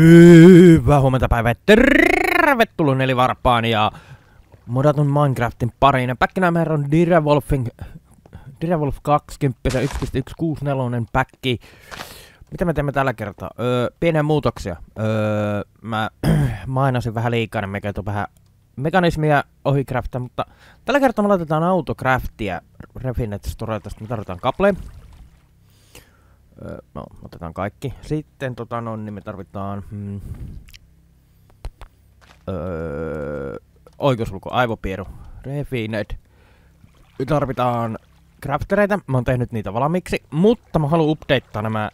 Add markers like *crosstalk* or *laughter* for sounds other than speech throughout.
Hyvää huomenta päivää. Tervetuloa nelivarppaan ja modatun Minecraftin pariin. Päkkinä meillä on Direwolf 20 1.164 päkki. Mitä me teemme tällä kertaa? Öö, pieniä muutoksia. Öö, mä *clears throat* mainasin vähän liikaa, niin me käytän vähän mekanismia ohi crafta, mutta tällä kertaa me laitetaan autocraftia Refinet Storelta, me tarvitaan kapleen. No, otetaan kaikki. Sitten tota no, niin me tarvitaan... Hmm, öö, oikeusulku, aivopieru, refinet. Me tarvitaan craftereita, mä oon tehnyt niitä valmiiksi, mutta mä haluan updateaa nämä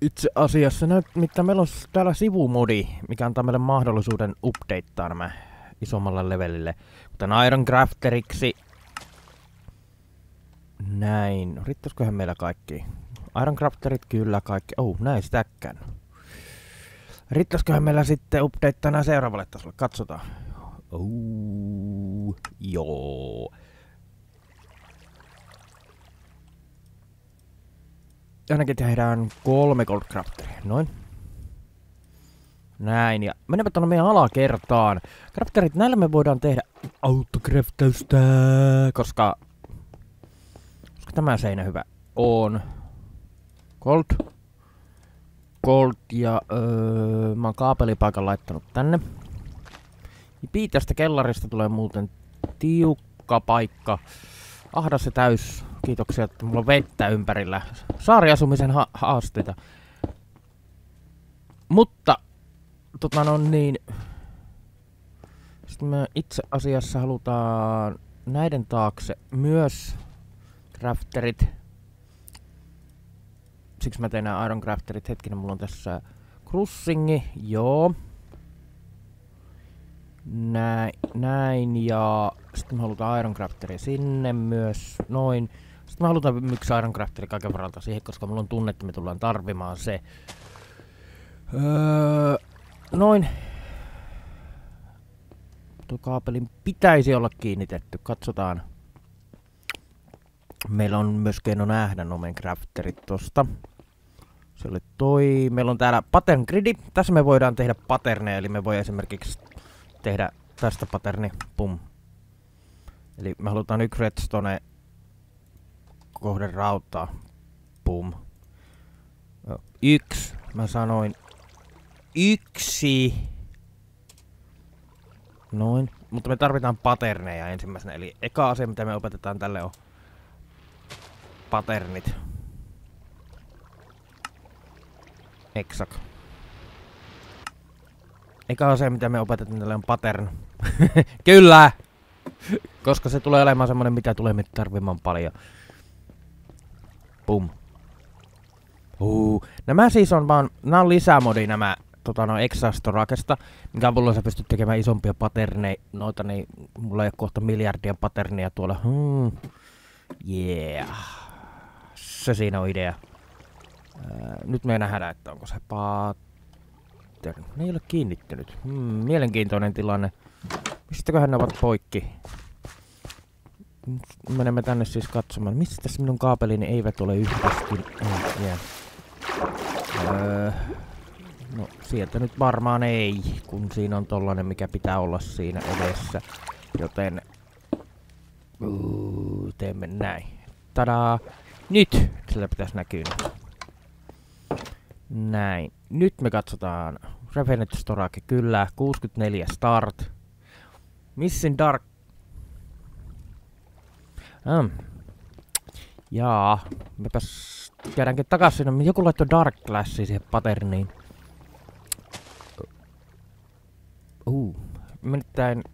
itse asiassa näyt, mitä meillä on täällä sivumodi, mikä antaa meille mahdollisuuden updateaa nämä isommalle levelille, kuten Iron Crafteriksi. Näin. No, riittäisiköhän meillä kaikki? Iron Crafterit kyllä kaikki. Oh, näin sitäkään. Riittäisiköhän meillä sitten updateaa nämä seuraavalle tasolle? Katsotaan. Oh, joo. ainakin tehdään kolme goldcrafteria. Noin. Näin, ja menemme tuonne meidän alakertaan. Crafterit, näillä me voidaan tehdä autocraftausta, koska... Tämä seinä hyvä on. Gold. Gold ja öö, mä oon kaapelipaikan laittanut tänne. Ja tästä kellarista tulee muuten tiukka paikka. Ahdas se täys Kiitoksia, että mulla on vettä ympärillä. Saariasumisen ha haasteita. Mutta, tota no niin... Sitten me itse asiassa halutaan näiden taakse myös crafterit. Siksi mä teen nämä iron crafterit. Hetkinen, mulla on tässä crussingi, joo. Näin, näin ja sitten me halutaan Iron Crafteri sinne myös, noin. Sitten me halutaan yksi Iron Crafteri kaiken varalta siihen, koska mulla on tunne, että me tullaan tarvimaan se. Öö, noin. Tuo kaapelin pitäisi olla kiinnitetty, katsotaan. Meillä on myös keino nähdä nomen crafterit tosta. Se oli toi. Meillä on täällä pattern gridi. Tässä me voidaan tehdä patterneja, eli me voi esimerkiksi tehdä tästä patterni, pum. Eli me halutaan yksi redstone kohde rautaa, pum. Yksi, mä sanoin yksi. Noin. Mutta me tarvitaan patterneja ensimmäisenä. Eli eka asia, mitä me opetetaan tälle on patternit. Exact. Eka asia, mitä me opetetaan tälle on pattern. *laughs* Kyllä! Koska se tulee olemaan semmonen, mitä tulemme tarvimaan paljon. Pum. Uh. Nämä siis on vaan, nämä on lisämodi nämä tota, no, Exastorakesta, minkä avulla sä pystyt tekemään isompia paterneja, noita niin mulla ei ole kohta miljardia paternia tuolla. Hmm. Yeah. Se siinä on idea. Ää, nyt me nähdään, että onko se pattern. Ne ei ole kiinnittynyt. Hmm, mielenkiintoinen tilanne. Mistäköhän ne ovat poikki? Menemme tänne siis katsomaan. Mistä tässä minun kaapelini eivät ole yhdistyneet? Oh, yeah. no sieltä nyt varmaan ei, kun siinä on tollanen mikä pitää olla siinä edessä. Joten uh, teemme näin. Tadaa! Nyt! Sillä pitäisi näkyä. Näin. Nyt me katsotaan. Revenant Storage, kyllä. 64 start. Missin Dark... Um. Jaa, mepäs käydäänkin takaisin. Joku laittoi Dark Glassia siihen patterniin. Uh, nimittäin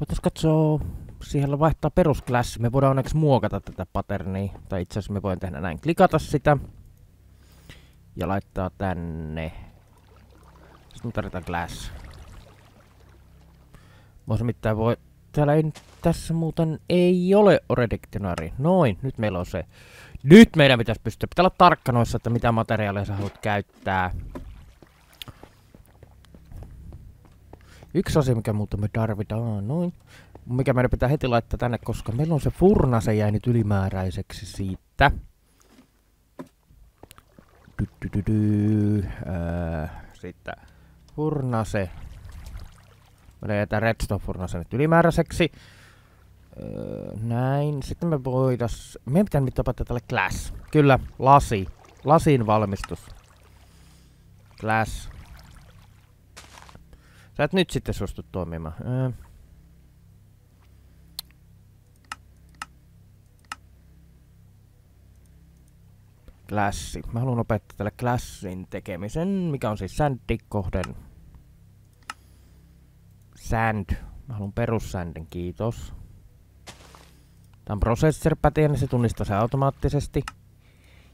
voitais katsoa siihen vaihtaa perusklassi. Me voidaan onneksi muokata tätä patternia. Tai itse asiassa me voin tehdä näin. Klikata sitä. Ja laittaa tänne. Sitten me tarvitaan glass. Voisi mitään voi... Täällä ei... Tässä muuten ei ole Oredictionary. Noin, nyt meillä on se. Nyt meidän pitäisi pystyä. Pitää olla tarkka noissa, että mitä materiaaleja sä haluat käyttää. Yksi asia, mikä muuten me tarvitaan, noin. Mikä meidän pitää heti laittaa tänne, koska meillä on se furna, se jäi nyt ylimääräiseksi siitä. du. Öö, sitten furnase. Me jätän redstone furnase nyt ylimääräiseksi. Öö, näin. Sitten me voitais... Meidän pitää nyt opettaa tälle glass. Kyllä, lasi. Lasin valmistus. Glass. Sä et nyt sitten suostu toimimaan. Öö. Glassi. Mä haluan opettaa tälle Glassin tekemisen, mikä on siis kohden. Sand. Mä haluan perussandin, kiitos. Tää on processor niin se tunnistaa se automaattisesti.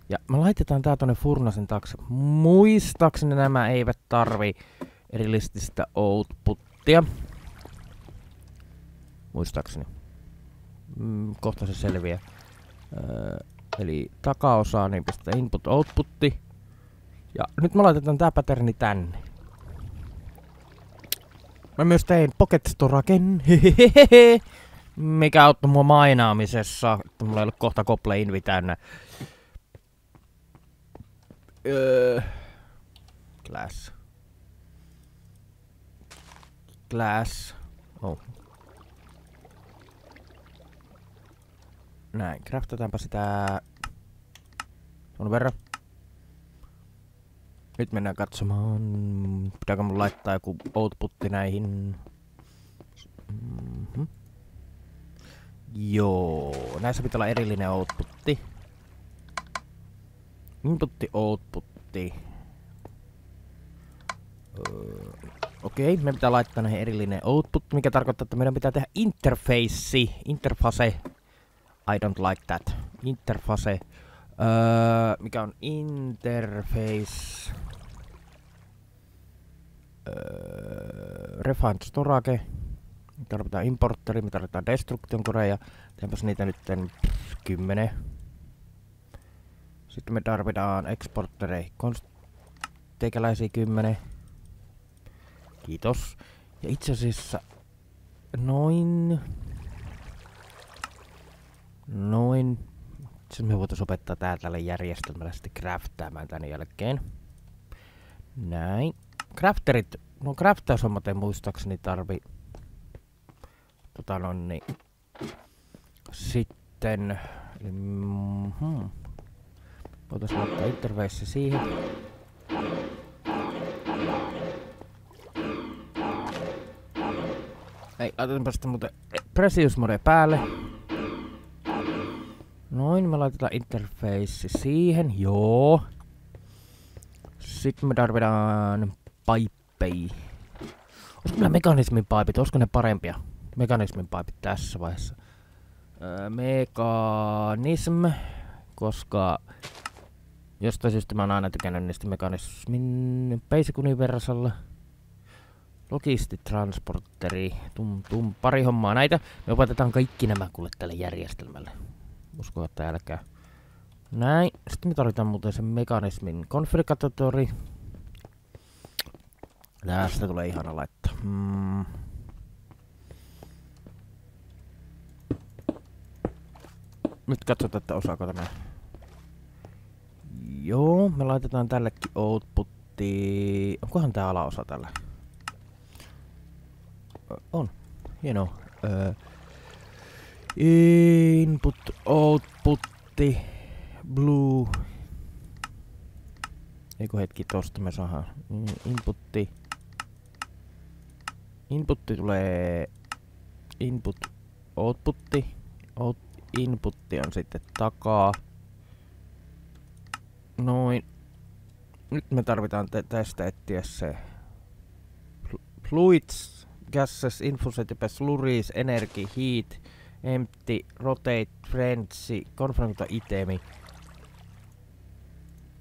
Ja me laitetaan tää tonne furnasen taakse. Muistaakseni nämä eivät tarvi erillisesti sitä outputtia. Muistaakseni. Mm, kohta se selviää. Öö, eli takaosaa, niin pistetään input outputti. Ja nyt me laitetaan tää patterni tänne. Mä myös tein Pocket Storaken, *laughs* mikä auttoi mua mainaamisessa, että mulla ei ollut kohta Kople Invi täynnä. Öö, glass. Glass. Oh. Näin, craftataanpa sitä on verran. Nyt mennään katsomaan, pitääkö mun laittaa joku outputti näihin. Mm -hmm. Joo, näissä pitää olla erillinen outputti. Inputti, outputti. Öö, Okei, okay, me pitää laittaa näihin erillinen output, mikä tarkoittaa, että meidän pitää tehdä interface, interface. I don't like that. Interface. Öö, mikä on interface? Öö, refined storage. Me tarvitaan importeri, me tarvitaan destruction koreja. Tehdäänpäs niitä nyt kymmenen. Sitten me tarvitaan exportereihin teikäläisiä kymmenen. Kiitos. Ja itse asiassa noin... Noin sitten me voitaisiin opettaa tää tälle järjestelmälle sitten craftaamaan tän jälkeen. Näin. Crafterit, no craftaushommat ei muistaakseni tarvi. Tota no niin. Sitten, eli, mm, hmm. voitaisiin laittaa interface siihen. Ei, laitetaanpa sitten muuten Precious Mode päälle. Noin, me laitetaan interface siihen, joo. Sitten me tarvitaan paippei. Olisiko meillä mekanismin paipit, olisiko ne parempia? Mekanismin paipit tässä vaiheessa. Öö, mekanism, koska jostain syystä mä oon aina tykännyt niistä mekanismin Basic Universal. Logisti transporteri, tum, tum, pari hommaa näitä. Me opetetaan kaikki nämä kuule tälle järjestelmälle usko, että älkää. Näin. Sitten me tarvitaan muuten sen mekanismin konfiguratori. Tästä tulee ihana laittaa. Mm. Nyt katsotaan, että osaako tämä. Joo, me laitetaan tällekin outputti. Onkohan tää alaosa tällä? On. Hienoa. Öö, Input, outputti, blue. Eikö hetki tosta me saadaan. Inputti. Inputti tulee input, outputti. Out, inputti on sitten takaa. Noin. Nyt me tarvitaan tästä etsiä se fluids, gases, infuset, slurries, energy, heat, empty, rotate, frenzy, confronta itemi.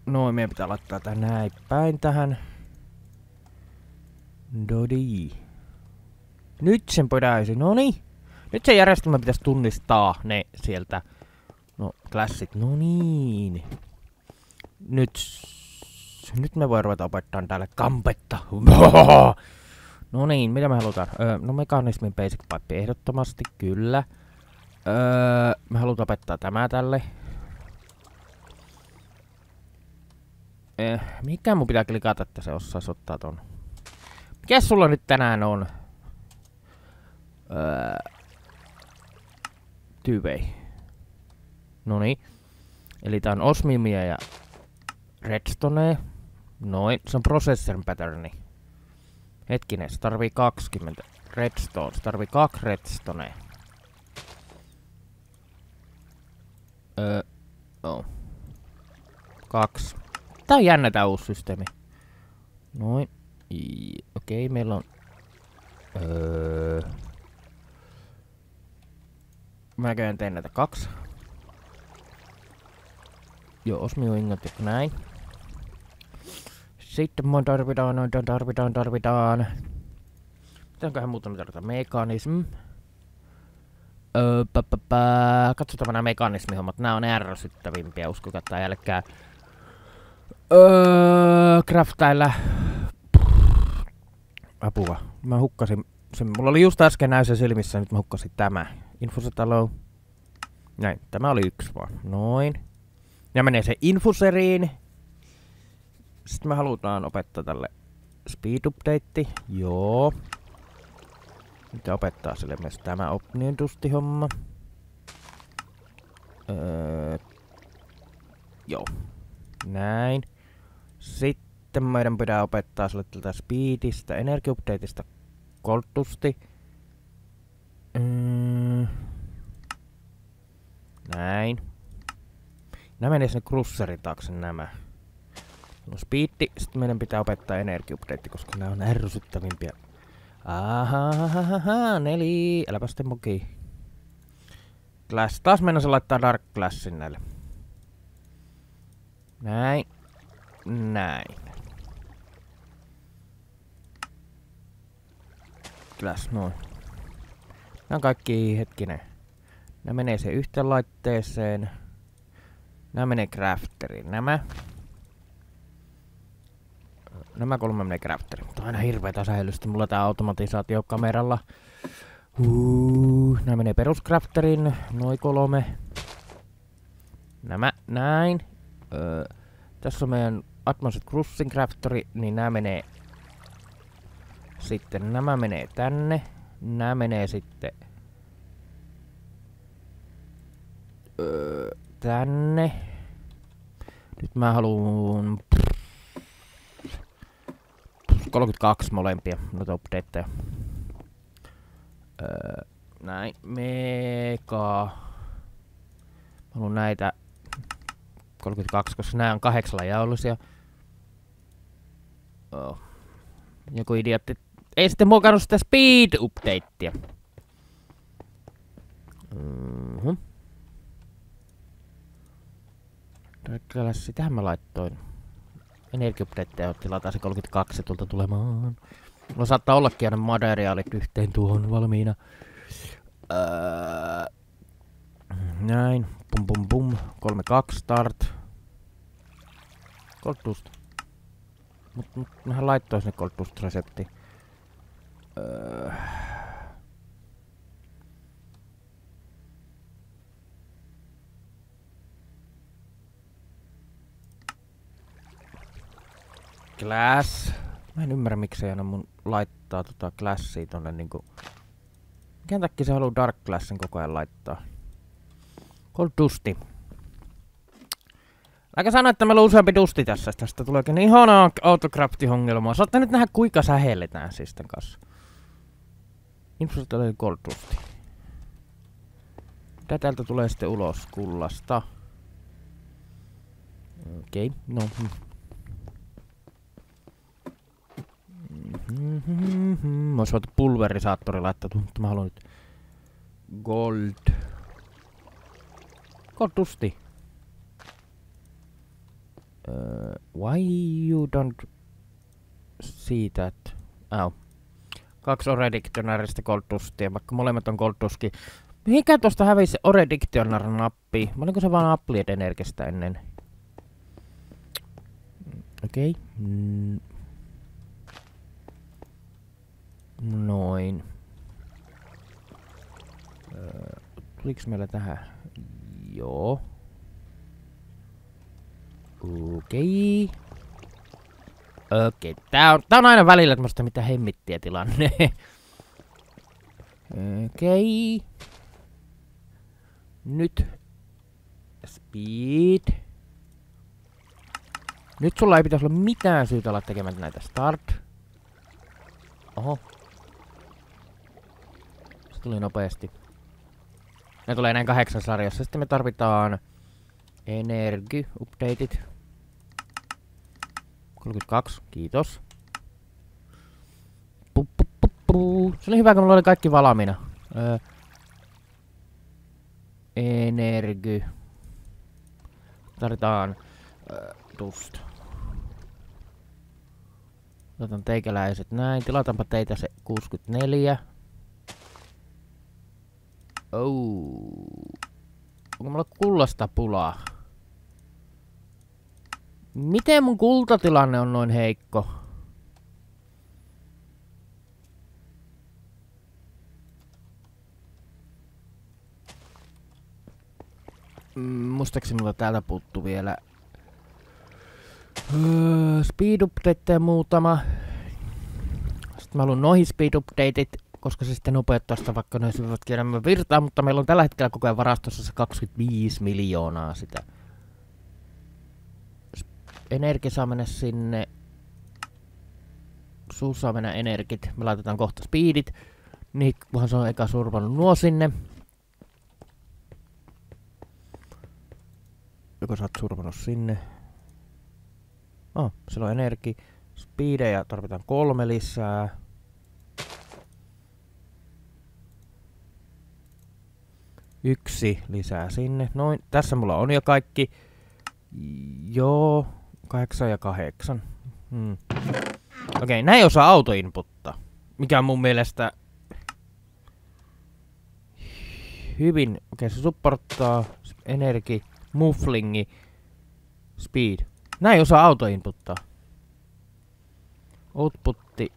Noin, meidän pitää laittaa tää näin päin tähän. Dodi. Nyt sen no niin. Nyt se järjestelmä pitäisi tunnistaa ne sieltä. No, klassit, no niin. Nyt, nyt me voimme ruveta opettaa täällä kampetta. *laughs* No niin, mitä me halutaan? Öö, no mekanismin basic pipe ehdottomasti, kyllä. Öö, me halutaan opettaa tämä tälle. Eh, mikä mun pitää klikata, että se osais ottaa ton? Mikä sulla nyt tänään on? Öö, tyvei. Noni. Eli tää on osmimia ja redstone. Noin, se on processor patterni. Hetkinen, se tarvii 20 redstone. Se tarvii 2 redstone. Öö, oh. Kaksi. Tää on jännä tää uusi systeemi. Noin. Okei, okay, meillä on... Öö... Mä käyn teen näitä kaksi. Joo, osmioingot ja näin. Sitten mun tarvitaan, noita tarvitaan, tarvitaan. Mitäköhän muuta me tarvitaan? Mekanism. Öö, pä, pä, pä. Katsotaan nämä mekanismihommat. Nämä on ärsyttävimpiä, uskokaa tai jälkeen. Öö, craftailla. Apua. Mä hukkasin sen. Mulla oli just äsken näyssä silmissä, nyt mä hukkasin tämä. Infusetalo. Näin, tämä oli yksi vaan. Noin. Ja menee se infuseriin. Sitten me halutaan opettaa tälle speed update. Joo. Mitä opettaa sille myös tämä opnientusti homma. Öö, joo. Näin. Sitten meidän pitää opettaa sille tältä speedistä, energiaupdateista koltusti. Öö, näin. Nämä menee sinne crusserin taakse nämä. No speedi, sitten meidän pitää opettaa energiaupdate, koska nämä on ärsyttävimpiä. Ahahaha, neli, äläpä sitten moki. Glass, taas mennä se laittaa Dark Glassin näille. Näin. Näin. Glass, noin. Nämä on kaikki hetkinen. Nämä menee se yhteen laitteeseen. Nämä menee crafteriin. Nämä. Nämä kolme menee crafteriin. Mutta aina hirveetä säilystä. Mulla tää automatisaatio kameralla. Nämä menee peruscrafterin. Noin kolme. Nämä näin. Öö, tässä on meidän Atmosphere Cruising Craftori, niin nämä menee... Sitten nämä menee tänne. Nämä menee sitten... Öö, tänne. Nyt mä haluun... 32 molempia noita updateja. Öö, näin. Mega. Mä haluun näitä 32, koska nämä on kahdeksalla jaollisia. Oh. Joku idiotti. Ei sitten muokannut sitä speed updatea. Mm-hmm. Darkglassi, tähän mä laittoin. Energiaupdateja tilataan se 32 tulta tulemaan. No saattaa ollakin aina materiaalit yhteen tuohon valmiina. Öö, näin. Pum pum pum. 3-2 start. Gold Mut, mut mähän laittoi sinne Gold resepti. Öö. Glass. Mä en ymmärrä miksei aina mun laittaa tota glassia tonne niinku... Mikä takia se haluu Dark Glassin koko ajan laittaa? Gold Dusti. Aika sanoa, että meillä on useampi dusti tässä. Tästä tuleekin niin ihanaa autocrafti-hongelmaa. Saatte nyt nähdä, kuinka sähelletään siis tämän kanssa. Infosat oli gold. Mitä täältä tulee sitten ulos kullasta? Okei, okay, no. Mm-hmm. Mä ois voitu pulverisaattori laittaa, mutta mä haluan nyt gold. Gold. Uh, why you don't see that? Oh. Kaksi Oredictionarista Goldustia, vaikka molemmat on Golduski. Mikä tuosta hävisi se Oredictionar-nappi? Oliko se vaan Applet Energistä ennen? Okei. Okay. Mm. Noin. Öö, tuliks meillä tähän? Joo. Okei. Okay. Okei, okay. tää on, tää on aina välillä tämmöstä mitä hemmittiä tilanne. Okei. Okay. Nyt. Speed. Nyt sulla ei pitäisi olla mitään syytä olla tekemättä näitä start. Oho. Tuli nopeasti. Ne tulee näin kahdeksan sarjassa. Sitten me tarvitaan energy updateit. 32, kiitos. Pu, pu, pu, pu. Se oli hyvä, kun mulla oli kaikki valmiina. Öö. Energy. Tarvitaan öö, dust. Otan teikäläiset näin. Tilataanpa teitä se 64. Oh. Onko mulla kullasta pulaa? Miten mun kultatilanne on noin heikko? Mm, muistaakseni mulla täältä puuttuu vielä öö, speed update muutama. Sitten mä haluan noihin speed updateit, koska se sitten nopeuttaa sitä, vaikka ne syvät enemmän virtaa, mutta meillä on tällä hetkellä koko ajan varastossa se 25 miljoonaa sitä. Energi saa mennä sinne. Suus saa mennä energit. Me laitetaan kohta speedit. Niin, kunhan se on eka survannut nuo sinne. Joko sä oot survannut sinne? Oh, siellä on energi. Speedejä tarvitaan kolme lisää. Yksi lisää sinne. Noin, tässä mulla on jo kaikki. Joo, kahdeksan ja kahdeksan. Hmm. Okei, okay, näin osaa autoinputtaa. Mikä on mun mielestä hyvin... Okei, okay, se supporttaa energi, mufflingi, speed. Näin osaa autoinputtaa. Outputti.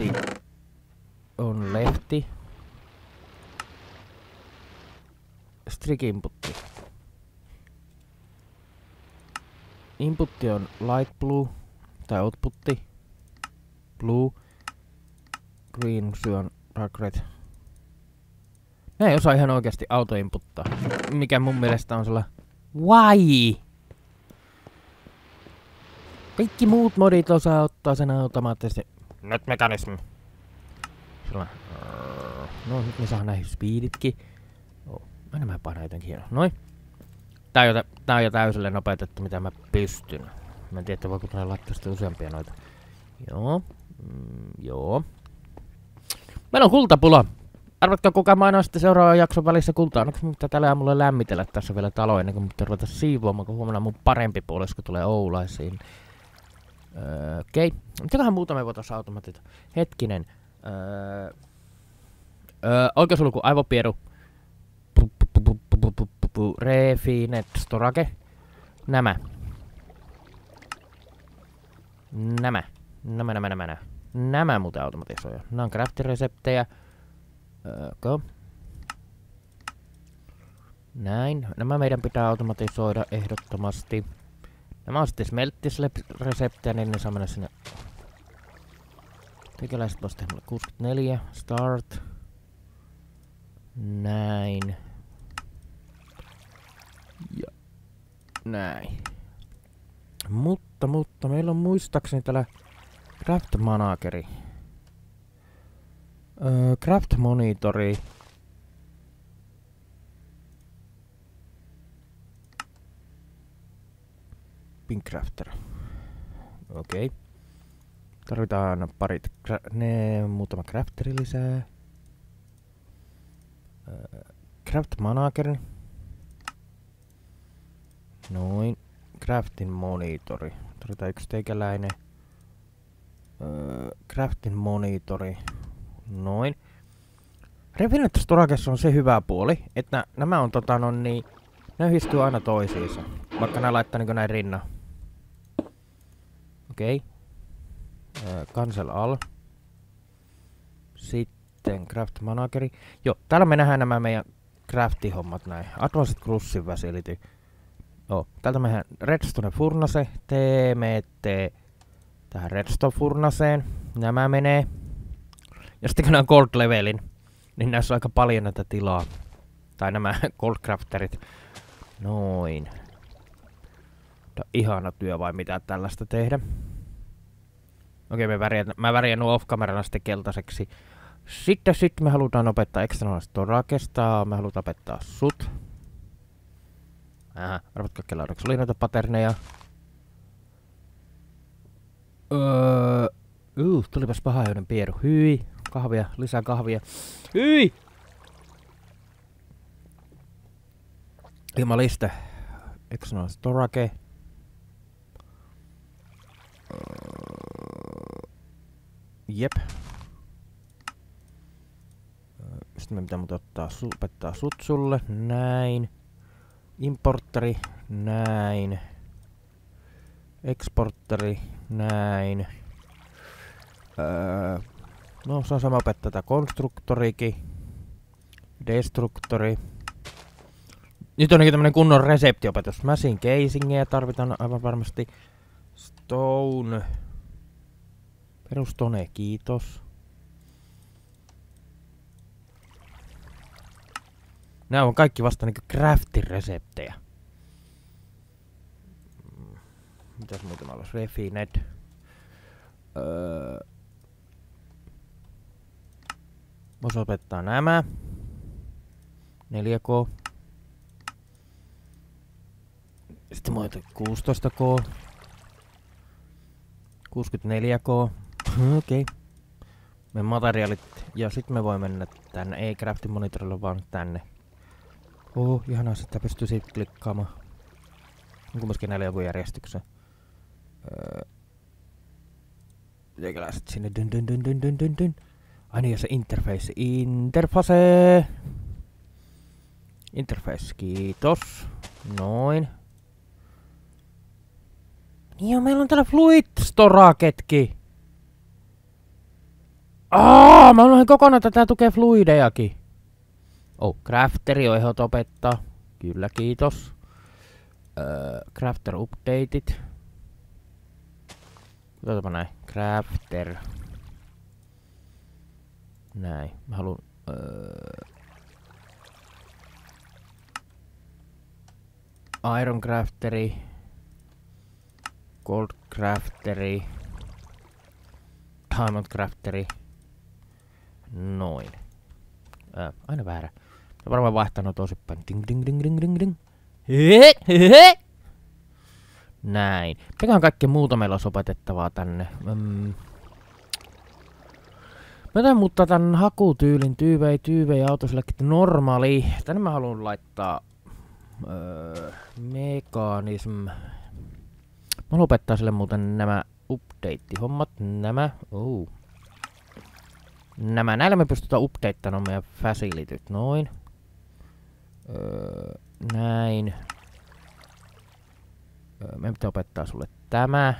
Inputti on lefti. Strict inputti. On light blue tai outputti. Blue. Green syön dark red. Ne ei osaa ihan oikeasti autoinputtaa. Mikä mun mielestä on sillä Why? Kaikki muut modit osaa ottaa sen automaattisesti. Nyt mekanismi. Sillä, no nyt me saa näihin speeditkin. Aina mä painaa jotenkin hieno. Noin. Tää on, jo, tää on jo täysille nopeutettu, mitä mä pystyn. Mä en tiedä, voiko tulla laittaa useampia noita. Joo. Mm, joo. Meillä on kultapula. Arvatkaa kuka mä sitten seuraavan jakson välissä kultaa. Onko mitä tällä mulle lämmitellä tässä vielä talo ennen kuin mutta ruveta siivoamaan, kun huomenna mun parempi puolisko tulee Oulaisiin. Öö, Okei. Okay. Mitäköhän muuta me voitais automaatita? Hetkinen. Öö, öö, oikeusulku, aivopieru. Refinet Storage. Nämä. Nämä. Nämä, nämä, nämä, nämä. Nämä muuten automatisoja. Nämä on craftireseptejä. Öö, Näin. Nämä meidän pitää automatisoida ehdottomasti. Nämä on sitten smelttisreseptejä, niin ne saa mennä sinne. Tekeläiset tehdä 64. Start. Näin. Ja näin. Mutta, mutta meillä on muistaakseni täällä Craft Manageri. Öö, Craft Monitori. Pinkcrafter. Okei. Okay. Tarvitaan parit, ne, muutama crafteri lisää. Öö, craft Manager. Noin. Craftin monitori. Tarvitaan yksi teikäläinen. Öö, craftin monitori. Noin. Refinette Storages on se hyvä puoli, että nämä on tota no niin, ne yhdistyy aina toisiinsa. Vaikka nämä laittaa niin näin rinnan. Okei. Okay. Cancel all. Sitten craft manageri. Joo, täällä me nähdään nämä meidän crafti-hommat näin. Advanced Cruising Facility. Oh, täältä mehän Redstone Furnace, te menette tähän Redstone Furnaceen. Nämä menee. Ja sitten kun nämä Gold Levelin, niin näissä on aika paljon näitä tilaa. Tai nämä *laughs* Gold Crafterit. Noin. Ihana työ vai mitä tällaista tehdä. Okei, värjän, mä värjän nuo off-kamerana sitten keltaiseksi. Sitten, sitten me halutaan opettaa external storakesta. Me halutaan opettaa sut. Ähä, arvatko kelaudaksi oli noita paterneja. Öö, uh, tulipas pahajoinen pieru. Hyi, kahvia, lisää kahvia. Hyi! Ilmaliste. External storage. Öö, jep. Sitten me pitää muuta ottaa, opettaa sut sulle. Näin. Importeri. Näin. Exporteri. Näin. Öö, no, se on sama opettaa tätä konstruktorikin. Destruktori. Nyt on tämmönen kunnon reseptiopetus. Machine casingia tarvitaan aivan varmasti. Stone. Perustone, kiitos. Nämä on kaikki vasta niinku craftin reseptejä. Mm, mitäs muuta mä olisi? Refined. Öö. Voisi opettaa nämä. 4K. Sitten mä 16K. 64K. Okei. Okay. Me materiaalit. Ja sitten me voimme mennä tänne. Ei craftin monitorilla vaan tänne. Oh, ihanaa, että pystyy siitä klikkaamaan. On kumminkin näillä joku järjestyksen. Öö. Sinne dyn dyn dyn dyn dyn dyn dyn. Ai niin, ja se interface. Interface. Interface, kiitos. Noin. Niin ja meillä on täällä Fluid Storaketki. Aa, mä unohdin kokonaan, että tää tukee fluidejakin. Oh, crafteri on ehdot opettaa. Kyllä, kiitos. Öö, crafter updateit. Otetaanpa näin. Crafter. Näin. Mä haluan... Öö, Iron crafteri. Gold crafteri. Diamond crafteri. Noin. Öö, aina väärä. Ja varmaan vaihtanut toisinpäin. Ding ding ding ding ding ding. He, he, he. Näin. Mikä on kaikkea muuta meillä olisi opetettavaa tänne? Mm. Mä muuttaa tän hakutyylin tyyvei, tyyvei, autoselekti normaali. Tänne mä haluan laittaa öö, mekanism. Mä haluan opettaa sille muuten nämä update-hommat. Nämä. Oh. Nämä. Näillä me pystytään updateamaan meidän facilityt. Noin. Öö, näin. Öö, meidän pitää opettaa sulle tämä.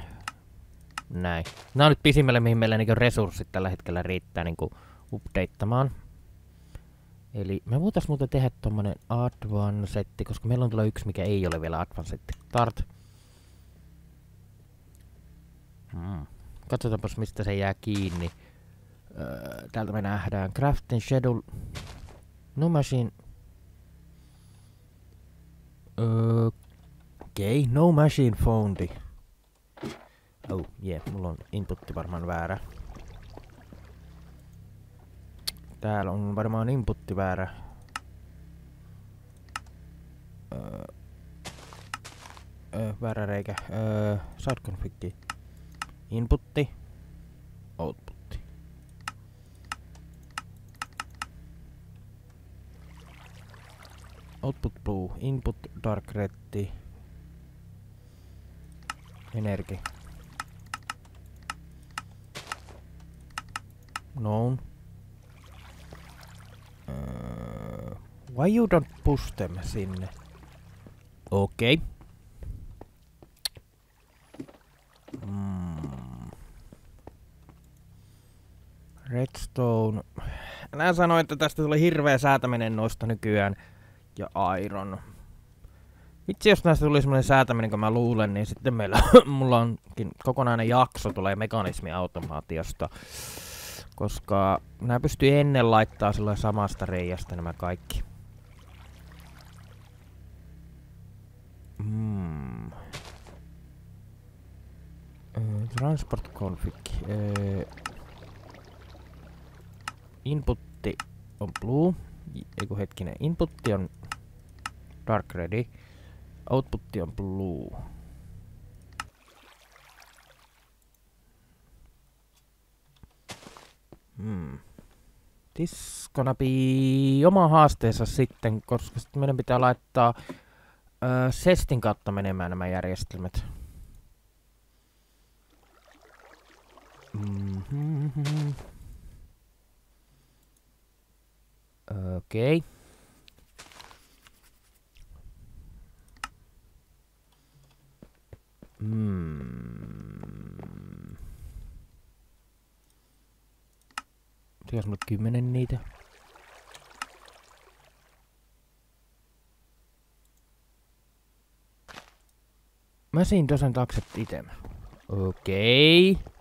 Näin. Nämä on nyt pisimmälle, mihin meillä niinku resurssit tällä hetkellä riittää niinku updateamaan. Eli me voitais muuten tehdä tommonen advancetti, koska meillä on tuolla yksi, mikä ei ole vielä advancetti. Tart. Hmm. Katsotaanpas mistä se jää kiinni. Täältä me nähdään crafting schedule. No machine Okei, okay, no machine found. Oh, yeah, mulla on inputti varmaan väärä. Täällä on varmaan inputti väärä. Öö, väärä reikä. Öö, config. Inputti. Output. Output blue, input dark red, energy. Known. Uh, why you don't push them sinne? Okei. Okay. Mm. Redstone. Nää sanoi, että tästä tulee hirveä säätäminen noista nykyään ja Iron. Vitsi, jos näistä tuli semmoinen säätäminen, kun mä luulen, niin sitten meillä, *laughs* mulla onkin kokonainen jakso tulee mekanismiautomaatiosta. Koska nämä pystyy ennen laittaa sillä samasta reijasta nämä kaikki. Hmm. transport config. inputti on blue. Eiku hetkinen. Inputti on dark ready. Outputti on blue. Hmm. Be oma haasteensa sitten, koska sitten meidän pitää laittaa öö, Sestin kautta menemään nämä järjestelmät. Mm-hmm. Okei. Okay. Hmm. Ties mut kymmenen niitä. Machine doesn't accept item. Okei. Okay.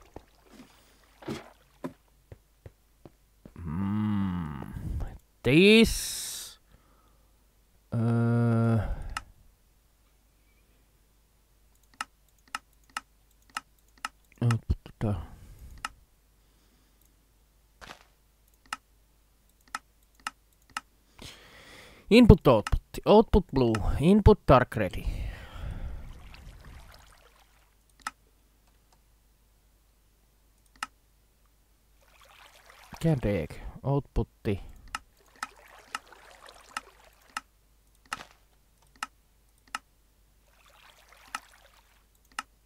This. Uh. Output. Input output. Output blue. Input dark ready. Can take. Outputti.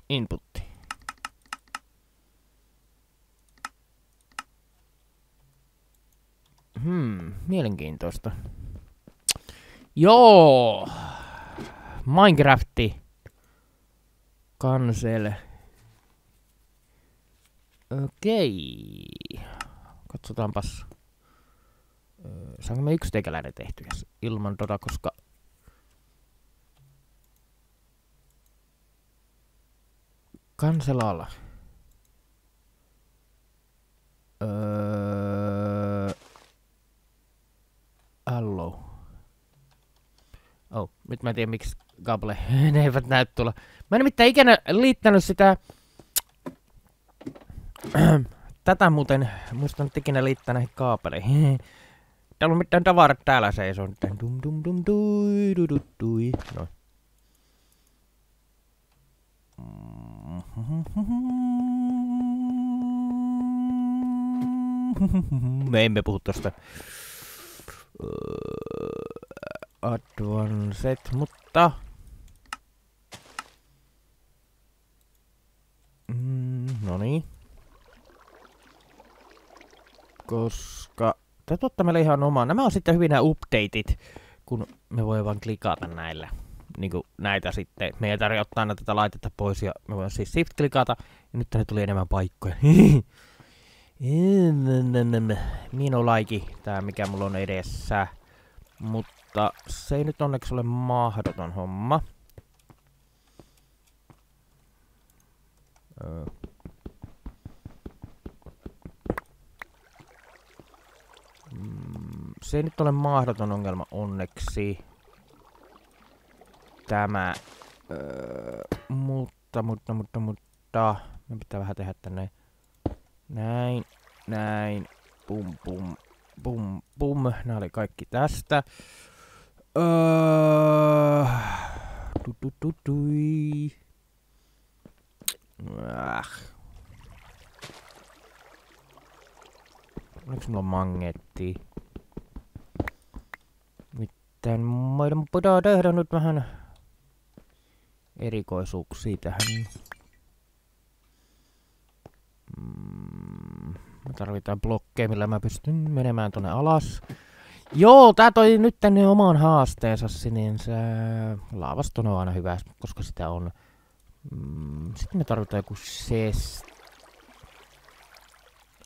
Inputti. Hmm, mielenkiintoista. Joo. Minecrafti. Cancel. Okei. Katsotaanpas. Saanko me yksi tekeläinen tehty ilman tota, koska... Kanselalla. Öö... Oh, nyt mä en tiedä miksi Gable, *laughs* ne eivät näy tulla. Mä en nimittäin ikinä liittänyt sitä... *clears throat* Tätä muuten, muistan nyt ikinä liittää näihin kaapeleihin. *laughs* Täällä on mitään tavarat täällä seisoo. Dum dum dum dui du du dui. Noin. *laughs* Me emme puhu tosta advanced, mutta... Mm, no niin. Koska... Täytyy ottaa meille ihan oma. Nämä on sitten hyvin nämä updateit, kun me voi vaan klikata näillä. Niin kuin näitä sitten. Me ei tarvitse ottaa näitä tätä laitetta pois ja me voidaan siis shift klikata. Ja nyt tänne tuli enemmän paikkoja. *laughs* Minulaiki, tää mikä mulla on edessä. Mutta se ei nyt onneksi ole mahdoton homma. Öö. Se ei nyt ole mahdoton ongelma onneksi. Tämä. Öö, mutta, mutta, mutta, mutta. Me pitää vähän tehdä tänne. Näin, näin. Pum, pum, pum, pum. Nämä oli kaikki tästä. Öö... Du, du, du, dui. Äh. Oliko mulla magneetti? Miten meidän pitää tehdä nyt vähän erikoisuuksia tähän. Mm, me tarvitaan blokkeja, millä mä pystyn menemään tonne alas. Joo, tää toi nyt tänne oman haasteensa sinänsä. Laavasto on aina hyvä, koska sitä on. Mm, sitten me tarvitaan joku ses.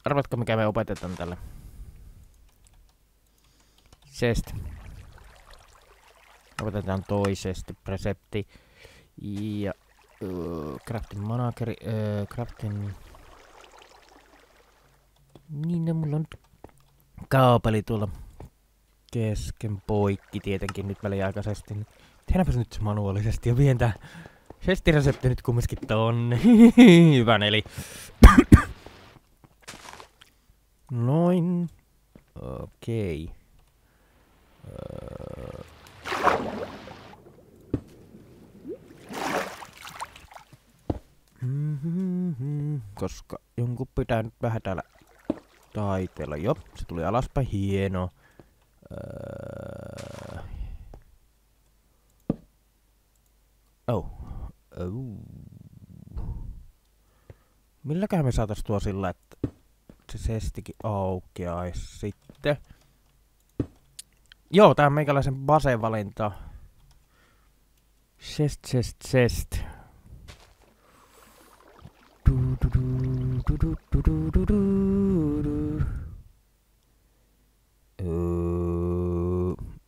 Arvatko mikä me opetetaan tälle? Sest. Otetaan toisesti resepti. Ja uh, craftin manageri, uh, craftin... Niin, no, mulla on kaapeli tuolla kesken poikki tietenkin nyt väliaikaisesti. Niin tehdäänpä se nyt manuaalisesti ja vien tää Chestiresepti nyt kumminkin tonne. *laughs* Hyvä neli. *coughs* Noin. Okei. Okay. Öö. Koska jonkun pitää nyt vähän täällä taiteella. Jop, se tuli alaspäin. Hieno. Öö. Oh. Oh. Milläköhän me saatais tuo sillä, että se sestikin aukeaisi sitten. Joo, tää on meikäläisen baseen valinta. Chest, chest, chest.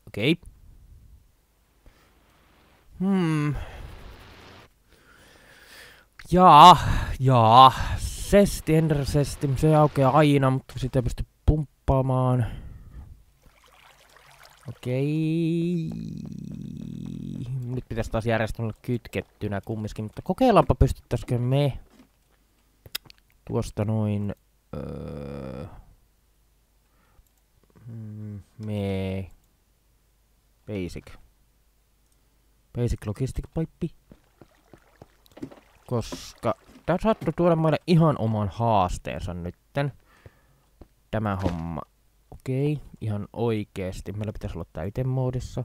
Okei. Hmm. Jaa, jaa. Sesti, Ender Sesti, se aukeaa aina, mutta sitä ei pysty pumppaamaan. Okei. Nyt pitäisi taas järjestelmällä kytkettynä kumminkin, mutta kokeillaanpa pystyttäisikö me tuosta noin... Öö, mm, me... Basic. Basic Logistic Pipe. Koska tää saattoi tuoda meille ihan oman haasteensa nytten. Tämä homma. Okei, okay, ihan oikeesti. Meillä pitäisi olla täytemoodissa.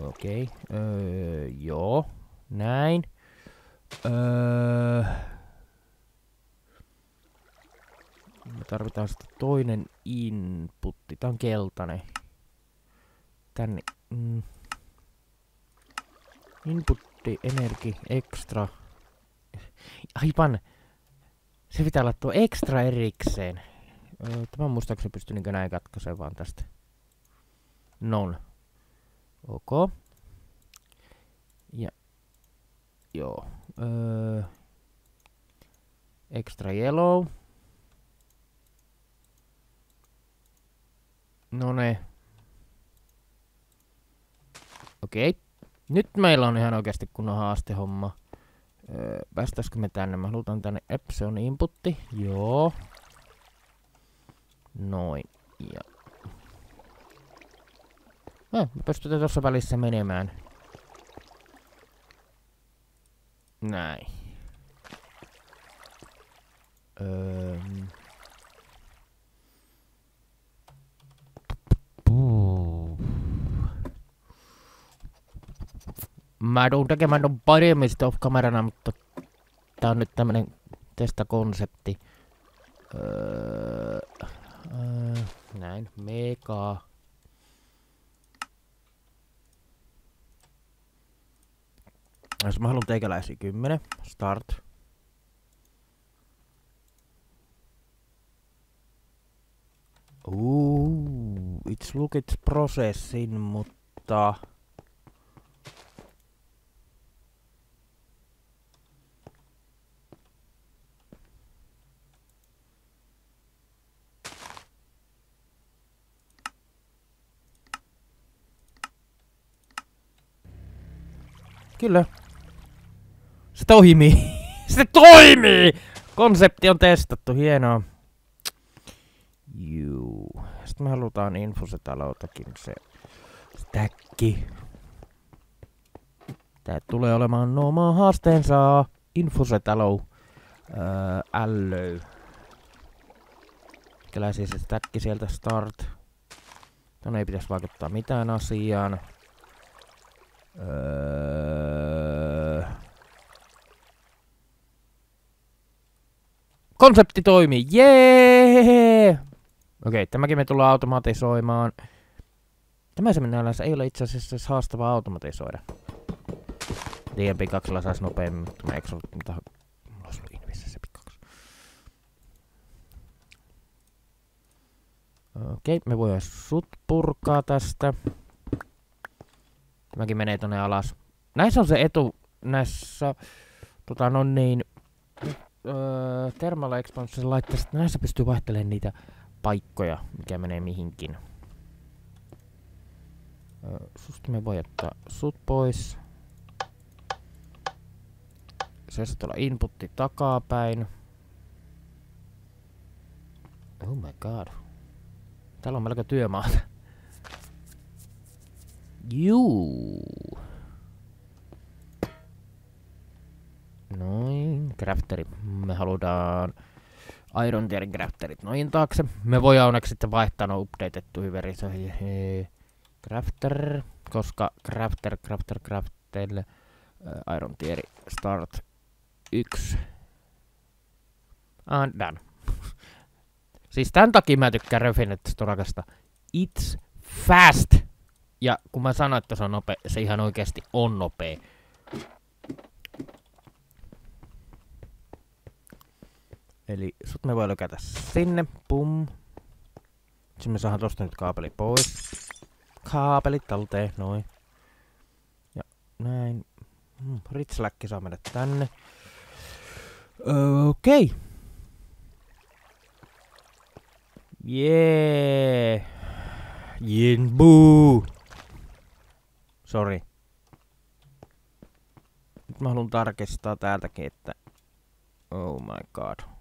Okei, okay. öö, joo, näin. Öö, me tarvitaan sitten toinen inputti. Tää on keltainen. Tänne. Mm. Inputti, energi, extra. Aivan. Se pitää olla tuo extra erikseen. Tämä muistaakseni pystyy niin näin katkaisemaan vaan tästä. Non. Ok. Ja. Joo. Öö, extra yellow. No ne. Okei. Okay. Nyt meillä on ihan oikeasti kunnon haastehomma. Öö, päästäisikö me tänne? Mä halutaan tänne Epson inputti. Joo. Noin. Ja... No, me pystytään tuossa välissä menemään. Näin. Öö... Mä tuun tekemään ton paremmin sitä off-kamerana, mutta tää on nyt tämmönen testakonsepti. Öö, öö, näin, mega. Jos mä haluan teikäläisiä 10, start. Ooh, it's look it's processing, mutta... Kyllä. Se toimii. *laughs* Se toimii! Konsepti on testattu, hienoa. Juu. Sitten me halutaan infosetalouttakin se stäkki. Tää tulee olemaan no oma haasteensa. Infosetalou. Öö, ällöy. Keläisi se stäkki sieltä start. Tänne ei pitäisi vaikuttaa mitään asiaan. Öö... Konsepti toimii, jee! Okei, tämäkin me tullaan automatisoimaan. Tämä seminaarissa ei ole itse asiassa haastavaa automatisoida. DMP 2 saisi nopeammin, mutta mä eikö ollut. Mulla olisi ollut Invissä se 2. Okei, me voidaan sut purkaa tästä. Tämäkin menee tonne alas. Näissä on se etu, näissä tota no niin, öö, Thermal Expansion laitteessa, näissä pystyy vaihtelemaan niitä paikkoja, mikä menee mihinkin. Susta me voi ottaa sut pois. Se saa tulla inputti takapäin. Oh my god. Täällä on melko työmaata. Juu. Noin, crafteri. Me halutaan Iron Tierin crafterit noin taakse. Me voidaan onneksi sitten vaihtaa no updateettuihin versioihin. Crafter, koska crafter, crafter, crafter, uh, Iron Tieri start 1. Ah, done. *laughs* siis tän takia mä tykkään Refinet Storakasta. It's fast! Ja kun mä sanoin, että se on nopea, se ihan oikeasti on nopea. Eli sut me voi lykätä sinne, pum. Sitten me saadaan tosta nyt kaapeli pois. Kaapelit talteen, noin. Ja näin. Hmm, Ritsläkki saa mennä tänne. Okei. Okay. Jee. Yeah. Jinbuu. Sorry. Nyt mä haluan tarkistaa täältäkin, että... Oh my god.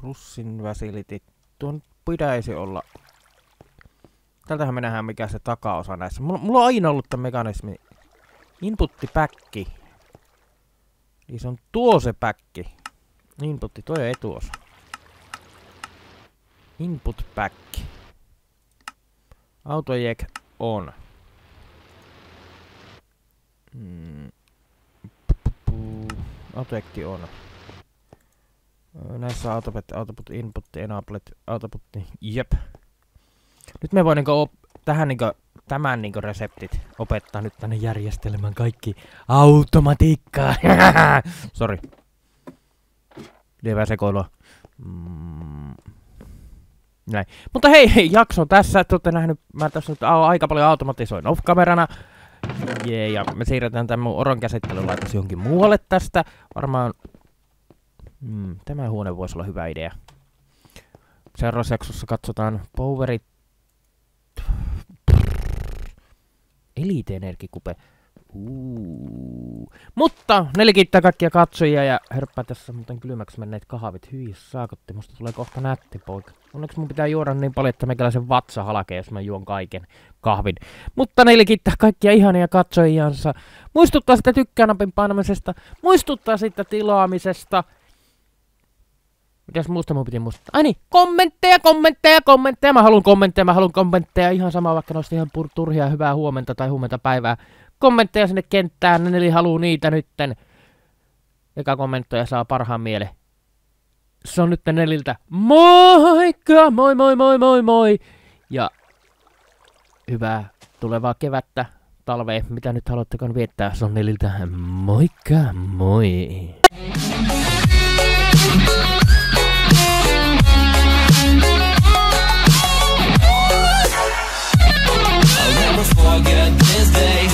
Krussin väsiliti. Tuon pitäisi olla... Tältähän me nähdään mikä se takaosa näissä. Mulla, mulla on aina ollut tämä mekanismi. Inputti päkki. Niin se on tuo se päkki. Inputti, toi on etuosa. Input päkki. Autojek on. Hmm. Autojekki on. Näissä autopet, autoput, input, enablet, autoput, jep. Nyt me voi niinku tähän niinku, tämän niinku reseptit opettaa nyt tänne järjestelmään kaikki automatiikkaa. *laughs* Sori. Lievää sekoilua. Mm. Näin. Mutta hei, hei, jakso tässä. Että olette nähnyt, mä tässä nyt aika paljon automatisoin off-kamerana. Jee, ja me siirretään tämän mun oron käsittelylaitos johonkin muualle tästä. Varmaan Mm, tämä huone voisi olla hyvä idea. Seuraavassa jaksossa katsotaan Powerit... Elite Energikupe. Mutta neljä kiittää kaikkia katsojia ja hörppää tässä muuten kylmäksi menneet kahvit. Hyi saakotti, musta tulee kohta nätti poika. Onneksi mun pitää juoda niin paljon, että meikäläisen vatsa halkee, jos mä juon kaiken kahvin. Mutta neljä kiittää kaikkia ihania katsojiansa. Muistuttaa sitä tykkäänapin painamisesta. Muistuttaa sitä tilaamisesta. Mitäs muusta mun piti muistaa? Ai niin, kommentteja, kommentteja, kommentteja. Mä haluan kommentteja, mä haluan kommentteja. Ihan sama, vaikka noista ihan pur- turhia hyvää huomenta tai huomenta päivää. Kommentteja sinne kenttään, eli haluu niitä nytten. Eka kommentteja saa parhaan miele. Se on nyt neliltä. Moikka! Moi moi moi moi moi! Ja hyvää tulevaa kevättä, talvea, mitä nyt haluattekaan viettää. Se on neliltä. Moikka, moi! forget this day.